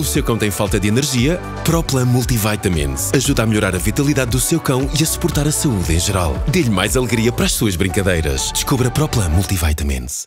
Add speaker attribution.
Speaker 1: O seu cão tem falta de energia? Proplan Multivitamins. Ajuda a melhorar a vitalidade do seu cão e a suportar a saúde em geral. Dê-lhe mais alegria para as suas brincadeiras. Descubra Proplan Multivitamins.